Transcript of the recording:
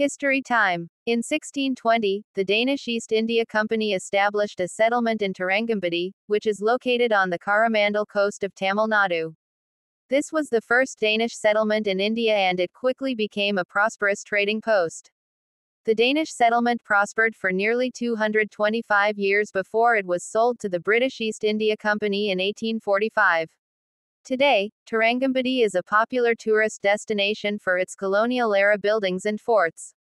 History time. In 1620, the Danish East India Company established a settlement in Tarangambadi, which is located on the Coromandel coast of Tamil Nadu. This was the first Danish settlement in India and it quickly became a prosperous trading post. The Danish settlement prospered for nearly 225 years before it was sold to the British East India Company in 1845. Today, Tarangambadi is a popular tourist destination for its colonial era buildings and forts.